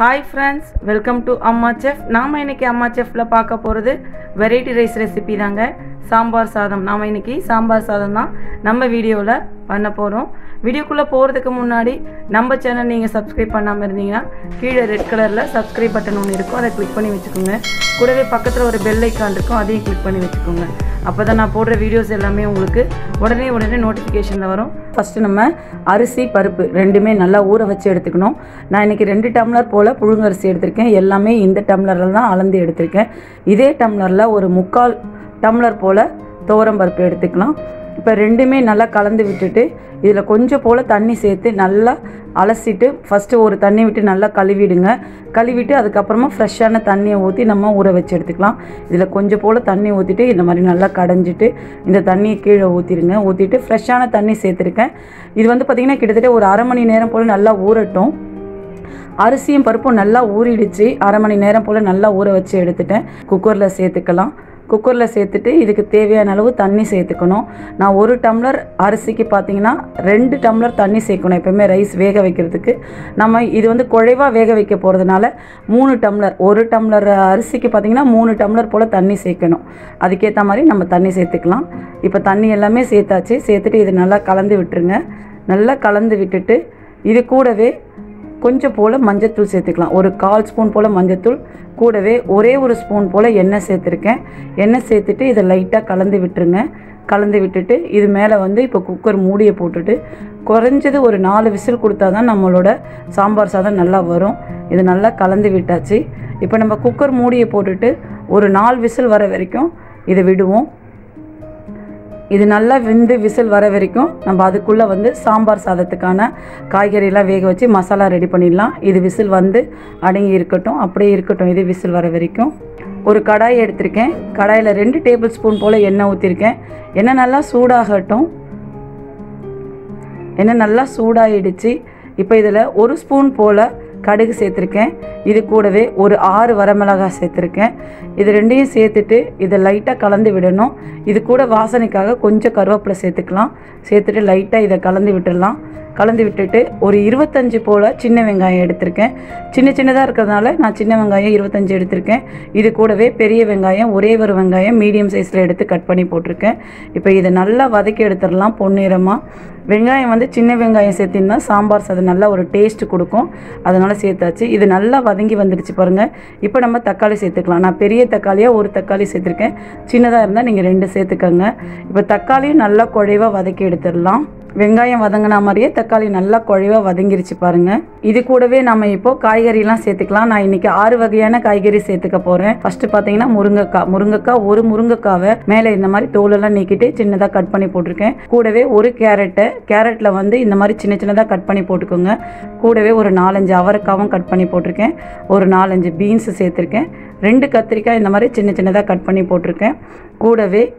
Hi friends welcome to Amma chef நாம் இன்றைக்கி அம்மா செஃப்பில் பார்க்க போகிறது வெரைட்டி ரைஸ் ரெசிபி தாங்க. சாம்பார் சாதம். நாம் இன்னைக்கு சாம்பார் சாதம் தான் நம்ம வீடியோவில் பண்ண போகிறோம் வீடியோக்குள்ளே போகிறதுக்கு முன்னாடி நம்ம சேனல் நீங்கள் சப்ஸ்கிரைப் பண்ணாமல் இருந்தீங்கன்னா கீழே ரெட் கலரில் சப்ஸ்கிரைப் பட்டன் ஒன்று இருக்கும். அதை கிளிக் பண்ணி வச்சுக்கோங்க. கூடவே பக்கத்தில் ஒரு பெல் ஐக்கான் இருக்கும். அதையும் கிளிக் பண்ணி வச்சுக்கோங்க. அப்போ தான் நான் போடுற வீடியோஸ் எல்லாமே உங்களுக்கு உடனே உடனே நோட்டிஃபிகேஷனில் வரும். ஃபஸ்ட்டு நம்ம அரிசி பருப்பு ரெண்டுமே நல்லா ஊற வச்சு எடுத்துக்கணும். நான் இன்றைக்கி ரெண்டு டம்ளர் போல் புழுங்கரிசி எடுத்திருக்கேன். எல்லாமே இந்த டம்ளரில் தான் அளந்து எடுத்திருக்கேன். இதே டம்ளரில் ஒரு முக்கால் டம்ளர் போல் துவரம் பருப்பு எடுத்துக்கலாம். இப்போ ரெண்டுமே நல்லா கலந்து விட்டுட்டு இதில் கொஞ்சம் போல் தண்ணி சேர்த்து நல்லா அலசிட்டு ஃபஸ்ட்டு ஒரு தண்ணி விட்டு நல்லா கழுவிடுங்க. கழுவிட்டு அதுக்கப்புறமா ஃப்ரெஷ்ஷான தண்ணியை ஊற்றி நம்ம ஊற வச்சு எடுத்துக்கலாம். இதில் கொஞ்சம் போல் தண்ணி ஊற்றிட்டு இந்த மாதிரி நல்லா கடைஞ்சிட்டு இந்த தண்ணியை கீழே ஊற்றிடுங்க ஊற்றிட்டு ஃப்ரெஷ்ஷான தண்ணி சேர்த்துருக்கேன். இது வந்து பார்த்திங்கன்னா கிட்டத்தட்ட ஒரு அரை மணி நேரம் போல் நல்லா ஊறட்டும். அரிசியும் பருப்பும் நல்லா ஊறிடுச்சு. அரை மணி நேரம் போல் நல்லா ஊற வச்சு எடுத்துட்டேன். குக்கரில் சேர்த்துக்கலாம். குக்கரில் சேர்த்துட்டு இதுக்கு தேவையான அளவு தண்ணி சேர்த்துக்கணும். நான் ஒரு டம்ளர் அரிசிக்கு பார்த்தீங்கன்னா ரெண்டு டம்ளர் தண்ணி சேர்க்கணும் எப்போவுமே ரைஸ் வேக வைக்கிறதுக்கு. நம்ம இது வந்து குழைவாக வேக வைக்க போகிறதுனால மூணு டம்ளர் ஒரு டம்ளர் அரிசிக்கு பார்த்தீங்கன்னா மூணு டம்ளர் போல் தண்ணி சேர்க்கணும். அதுக்கேற்ற மாதிரி நம்ம தண்ணி சேர்த்துக்கலாம். இப்போ தண்ணி எல்லாமே சேர்த்தாச்சு. சேர்த்துட்டு இது நல்லா கலந்து விட்டுருங்க. நல்லா கலந்து விட்டுட்டு இது கூடவே கொஞ்சம் போல் மஞ்சத்தூள் சேர்த்துக்கலாம். ஒரு கால் ஸ்பூன் போல் மஞ்சத்தூள் கூடவே ஒரே ஒரு ஸ்பூன் போல் எண்ணெய் சேர்த்துருக்கேன். எண்ணெய் சேர்த்துட்டு இதை லைட்டாக கலந்து விட்டுருங்க. கலந்து விட்டுட்டு இது மேலே வந்து இப்போ குக்கர் மூடியை போட்டுட்டு குறைஞ்சது ஒரு நாலு விசில் கொடுத்தா தான் நம்மளோட சாம்பார் சாதம் நல்லா வரும். இது நல்லா கலந்து விட்டாச்சு. இப்போ நம்ம குக்கர் மூடியை போட்டுட்டு ஒரு நாலு விசில் வர வரைக்கும் இதை விடுவோம். இது நல்லா வெந்து விசில் வர வரைக்கும் நம்ம அதுக்குள்ளே வந்து சாம்பார் சாதத்துக்கான காய்கறியெல்லாம் வேக வச்சு மசாலா ரெடி பண்ணிடலாம். இது விசில் வந்து அடங்கி இருக்கட்டும் அப்படியே இருக்கட்டும் இது விசில் வர வரைக்கும். ஒரு கடாய் எடுத்திருக்கேன். கடாயில் ரெண்டு டேபிள் ஸ்பூன் போல் எண்ணெய் ஊற்றிருக்கேன் எண்ணெய் நல்லா சூடாகட்டும். எண்ணெய் நல்லா சூடாகிடுச்சு இப்போ இதில் ஒரு ஸ்பூன் போல் கடுகு சேர்த்துருக்கேன். இது கூடவே ஒரு ஆறு வரமிளகாய் சேர்த்துருக்கேன். இது ரெண்டையும் சேர்த்துட்டு இதை லைட்டாக கலந்து விடணும். இது கூட வாசனைக்காக கொஞ்சம் கருவேப்பிலை சேர்த்துக்கலாம். சேர்த்துட்டு லைட்டாக இதை கலந்து விட்டுடலாம். கலந்து விட்டுட்டு ஒரு இருபத்தஞ்சு போல் சின்ன வெங்காயம் எடுத்திருக்கேன். சின்ன சின்னதாக இருக்கிறதுனால நான் சின்ன வெங்காயம் இருபத்தஞ்சி எடுத்திருக்கேன். இது கூடவே பெரிய வெங்காயம் ஒரே ஒரு வெங்காயம் மீடியம் சைஸில் எடுத்து கட் பண்ணி போட்டிருக்கேன். இப்போ இதை நல்லா வதக்கி எடுத்துடலாம் பொன்னிறமாக வெங்காயம் வந்து சின்ன வெங்காயம் சேர்த்திங்கன்னா சாம்பார் சாதம் நல்லா ஒரு டேஸ்ட் கொடுக்கும். அதனால் சேர்த்தாச்சு. இது நல்லா வதங்கி வந்துடுச்சு பாருங்கள் இப்போ நம்ம தக்காளி சேர்த்துக்கலாம். நான் பெரிய தக்காளியாக ஒரு தக்காளி சேர்த்துருக்கேன். சின்னதாக இருந்தால் நீங்கள் ரெண்டு சேர்த்துக்கோங்க. இப்போ தக்காளியும் நல்லா குழைவாக வதக்கி எடுத்துடலாம். வெங்காயம் வதங்கினா மாதிரியே தக்காளி நல்லா குழைவாக வதங்கிருச்சு பாருங்கள் இது கூடவே நம்ம இப்போது காய்கறிலாம் சேர்த்துக்கலாம். நான் இன்றைக்கி ஆறு வகையான காய்கறி சேர்த்துக்க போகிறேன் ஃபஸ்ட்டு பார்த்தீங்கன்னா முருங்கைக்காய். முருங்கைக்காய் ஒரு முருங்கைக்காவை மேலே இந்த மாதிரி தோலெல்லாம் நீக்கிட்டு சின்னதாக கட் பண்ணி போட்டிருக்கேன். கூடவே ஒரு கேரட்டை கேரட்டில் வந்து இந்த மாதிரி சின்ன சின்னதாக கட் பண்ணி போட்டுக்கோங்க. கூடவே ஒரு நாலஞ்சு அவரைக்காவும் கட் பண்ணி போட்டிருக்கேன். ஒரு நாலஞ்சு பீன்ஸு சேர்த்துருக்கேன். ரெண்டு கத்திரிக்காய் இந்த மாதிரி சின்ன சின்னதாக கட் பண்ணி போட்டிருக்கேன். கூடவே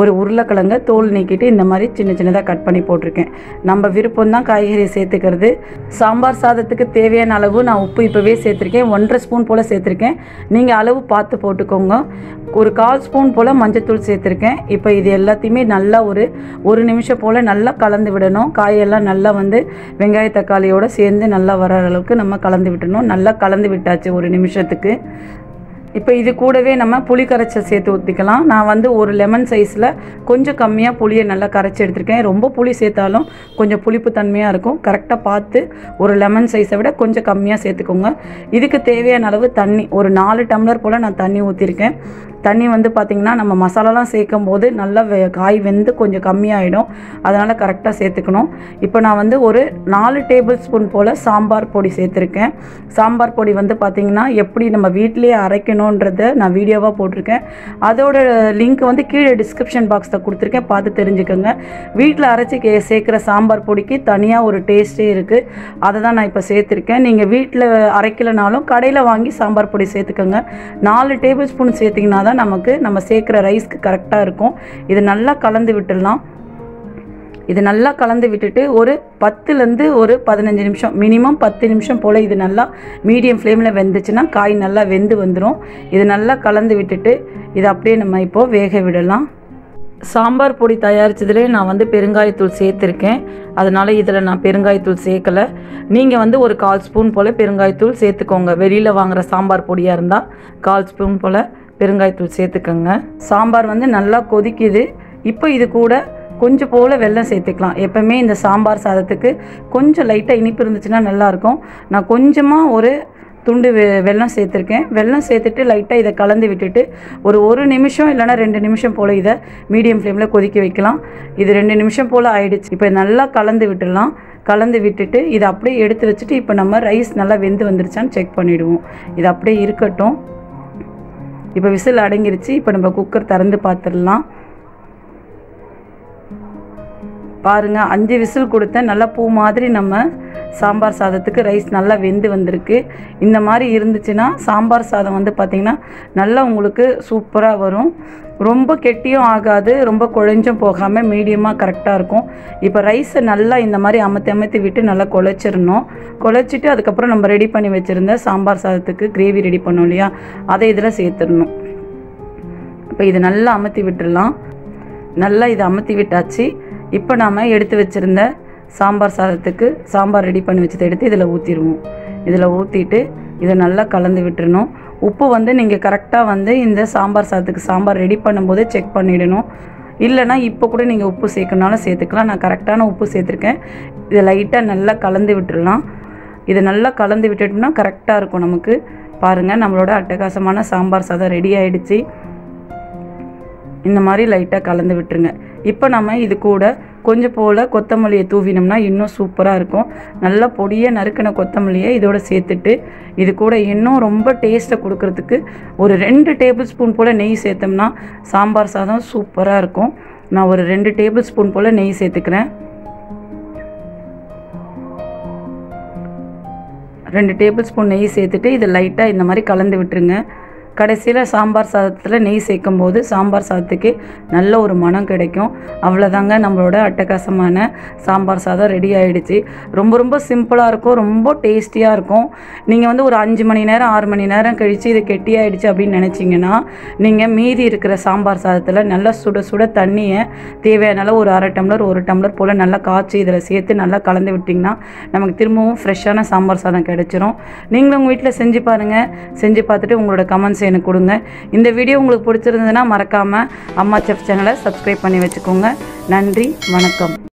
ஒரு உருளைக்கிழங்க தோல் நீக்கிட்டு இந்த மாதிரி சின்ன சின்னதாக கட் பண்ணி போட்டிருக்கேன். நம்ம விருப்பம் தான் காய்கறி சேர்த்துக்கிறது. சாம்பார் சாதத்துக்கு தேவையான அளவு நான் உப்பு இப்போவே சேர்த்துருக்கேன். ஒன்றரை ஸ்பூன் போல் சேர்த்துருக்கேன். நீங்கள் அளவு பார்த்து போட்டுக்கோங்க. ஒரு கால் ஸ்பூன் போல் மஞ்சத்தூள் சேர்த்துருக்கேன். இப்போ இது எல்லாத்தையுமே நல்லா ஒரு ஒரு நிமிஷம் போல் நல்லா கலந்து விடணும். காயெல்லாம் நல்லா வந்து வெங்காய தக்காளியோடு சேர்ந்து நல்லா வர அளவுக்கு நம்ம கலந்து விட்டணும் நல்லா கலந்து விட்டாச்சு ஒரு நிமிஷத்துக்கு. இப்போ இது கூடவே நம்ம புளி கரைச்சல் சேர்த்து ஊற்றிக்கலாம் நான் வந்து ஒரு லெமன் சைஸில் கொஞ்சம் கம்மியாக புளியை நல்லா கரைச்சி எடுத்திருக்கேன். ரொம்ப புளி சேர்த்தாலும் கொஞ்சம் புளிப்பு தன்மையாக இருக்கும். கரெக்டாக பார்த்து ஒரு லெமன் சைஸை விட கொஞ்சம் கம்மியாக சேர்த்துக்கோங்க. இதுக்கு தேவையான அளவு தண்ணி. ஒரு நாலு டம்ளர் போல் நான் தண்ணி ஊற்றிருக்கேன் தண்ணி வந்து பார்த்திங்கன்னா நம்ம மசாலாலாம் சேர்க்கும் போது நல்லா வெ காய் வெந்து கொஞ்சம் கம்மியாயிடும். அதனால் கரெக்டாக சேர்த்துக்கணும். இப்போ நான் வந்து ஒரு நாலு டேபிள் ஸ்பூன் போல் சாம்பார் பொடி சேர்த்துருக்கேன். சாம்பார் பொடி வந்து பார்த்திங்கன்னா எப்படி நம்ம வீட்டிலேயே அரைக்கணுன்றத நான் வீடியோவாக போட்டிருக்கேன். அதோட லிங்க் வந்து கீழே டிஸ்கிரிப்ஷன் பாக்ஸில் கொடுத்துருக்கேன். பார்த்து தெரிஞ்சுக்கோங்க. வீட்டில் அரைச்சி கே சேர்க்குற சாம்பார் பொடிக்கு தனியாக ஒரு டேஸ்ட்டே இருக்குது அதை தான் நான் இப்போ சேர்த்துருக்கேன். நீங்கள் வீட்டில் அரைக்கலைனாலும் கடையில் வாங்கி சாம்பார் பொடி சேர்த்துக்கோங்க. நாலு டேபிள் ஸ்பூன் சேர்த்திங்கன்னா தான் நமக்கு நம்ம சேர்க்குற ரைஸ்க்கு கரெக்டாக இருக்கும். இது நல்லா கலந்து விட்டுடலாம். இது நல்லா கலந்து விட்டுட்டு ஒரு பத்துலேருந்து ஒரு பதினஞ்சு நிமிஷம் மினிமம் பத்து நிமிஷம் போல் இது நல்லா மீடியம் ஃப்ளேமில் வெந்துச்சுன்னா காய் நல்லா வெந்து வந்துடும் இது நல்லா கலந்து விட்டுட்டு இதை அப்படியே நம்ம இப்போது வேக விடலாம். சாம்பார் பொடி தயாரித்ததுலேயே நான் வந்து பெருங்காயத்தூள் சேர்த்துருக்கேன். அதனால் இதில் நான் பெருங்காயத்தூள் சேர்க்கலை. நீங்கள் வந்து ஒரு கால் ஸ்பூன் போல் பெருங்காயத்தூள் சேர்த்துக்கோங்க. வெளியில் வாங்குகிற சாம்பார் பொடியாக இருந்தால் கால் ஸ்பூன் போல். பெருங்காயத்தூள் சேர்த்துக்கோங்க. சாம்பார் வந்து நல்லா கொதிக்குது. இப்போ இது கூட கொஞ்சம் போல் வெல்லம் சேர்த்துக்கலாம். எப்போவுமே இந்த சாம்பார் சாதத்துக்கு கொஞ்சம் லைட்டாக இனிப்பு இருந்துச்சுன்னா நல்லாயிருக்கும். நான் கொஞ்சமாக ஒரு துண்டு வெ வெல்லம் சேர்த்துருக்கேன். வெல்லம் சேர்த்துட்டு லைட்டாக இதை கலந்து விட்டுட்டு ஒரு ஒரு நிமிஷம் இல்லைன்னா ரெண்டு நிமிஷம் போல் இதை மீடியம் ஃப்ளேமில் கொதிக்க வைக்கலாம். இது ரெண்டு நிமிஷம் போல் ஆயிடுச்சு. இப்போ நல்லா கலந்து விட்டுடலாம். கலந்து விட்டுட்டு இதை அப்படியே எடுத்து வச்சுட்டு இப்போ நம்ம ரைஸ் நல்லா வெந்து வந்துருச்சான்னு செக் பண்ணிவிடுவோம் இது அப்படியே இருக்கட்டும். இப்போ விசில் அடங்கிருச்சு இப்போ நம்ம குக்கர் திறந்து பார்த்துடலாம். பாருங்கள் அஞ்சு விசில் கொடுத்தேன். நல்லா பூ மாதிரி நம்ம சாம்பார் சாதத்துக்கு ரைஸ் நல்லா வெந்து வந்திருக்கு. இந்த மாதிரி இருந்துச்சுன்னா சாம்பார் சாதம் வந்து பார்த்திங்கன்னா நல்லா உங்களுக்கு சூப்பராக வரும். ரொம்ப கெட்டியும் ஆகாது ரொம்ப குழஞ்சும் போகாமல் மீடியமாக கரெக்டாக இருக்கும். இப்போ ரைஸை நல்லா இந்த மாதிரி அமர்த்தி அமர்த்தி விட்டு நல்லா குழச்சிடணும். குழச்சிட்டு அதுக்கப்புறம் நம்ம ரெடி பண்ணி வச்சுருந்த சாம்பார் சாதத்துக்கு கிரேவி ரெடி பண்ணோம் இல்லையா? அதை இதில் சேர்த்துடணும். இப்போ இது நல்லா அமர்த்தி விட்டுடலாம். நல்லா இதை அமர்த்தி விட்டாச்சு. இப்போ நாம் எடுத்து வச்சுருந்த சாம்பார் சாதத்துக்கு சாம்பார் ரெடி பண்ணி வச்சதை எடுத்து இதில் ஊற்றிடுவோம் இதில் ஊற்றிட்டு இதை நல்லா கலந்து விட்டுறணும். உப்பு வந்து நீங்கள் கரெக்டாக வந்து இந்த சாம்பார் சாதத்துக்கு சாம்பார் ரெடி பண்ணும்போது செக் பண்ணிடணும். இல்லைனா இப்போ கூட நீங்கள் உப்பு சேர்க்கணுனாலும் சேர்த்துக்கலாம். நான் கரெக்டான உப்பு சேர்த்துருக்கேன். இதை லைட்டாக நல்லா கலந்து விட்டுடலாம் இதை நல்லா கலந்து விட்டுட்டோம்னா கரெக்டாக இருக்கும் நமக்கு. பாருங்கள் நம்மளோட அட்டகாசமான சாம்பார் சாதம் ரெடி ஆகிடுச்சி இந்த மாதிரி லைட்டாக கலந்து விட்டுருங்க. இப்போ நம்ம இது கூட கொஞ்சம் போல் கொத்தமல்லியை தூவினோம்னா இன்னும் சூப்பராக இருக்கும். நல்லா பொடியை நறுக்கின கொத்தமல்லியை இதோட சேர்த்துட்டு இது கூட இன்னும் ரொம்ப டேஸ்ட்டை கொடுக்கறதுக்கு ஒரு ரெண்டு டேபிள் ஸ்பூன் போல் நெய் சேர்த்தோம்னா சாம்பார் சாதம் சூப்பராக இருக்கும். நான் ஒரு ரெண்டு டேபிள் ஸ்பூன் போல் நெய் சேர்த்துக்கிறேன். ரெண்டு டேபிள் ஸ்பூன் நெய் சேர்த்துட்டு இதை லைட்டாக இந்த மாதிரி கலந்து விட்டுருங்க. கடைசியில் சாம்பார் சாதத்தில் நெய் சேர்க்கும்போது சாம்பார் சாதத்துக்கு நல்ல ஒரு மனம் கிடைக்கும். அவ்வளோதாங்க நம்மளோட அட்டகாசமான சாம்பார் சாதம் ரெடி ஆகிடுச்சு ரொம்ப ரொம்ப சிம்பிளாக இருக்கும் ரொம்ப டேஸ்டியாக இருக்கும். நீங்கள் வந்து ஒரு அஞ்சு மணி நேரம் ஆறு மணி நேரம் கழித்து இது கெட்டியாயிடுச்சு அப்படின்னு நினச்சிங்கன்னா நீங்கள் மீதி இருக்கிற சாம்பார் சாதத்தில் நல்லா சுட சுட தண்ணியை தேவையான ஒரு அரை டம்ளர் ஒரு டம்ளர் போல் நல்லா காய்ச்சி இதில் சேர்த்து நல்லா கலந்து விட்டிங்கன்னா நமக்கு திரும்பவும் ஃப்ரெஷ்ஷான சாம்பார் சாதம் கிடைச்சிரும். நீங்களும் உங்கள் வீட்டில் செஞ்சு பாருங்கள் செஞ்சு பார்த்துட்டு உங்களோட கமெண்ட்ஸ் எனக்கு கொடுங்க. இந்த வீடியோ உங்களுக்கு பிடிச்சிருந்ததுன்னா மறக்காமல் அம்மா செஃப் சேனலை சப்ஸ்கிரைப் பண்ணி வச்சுக்கோங்க. நன்றி வணக்கம்.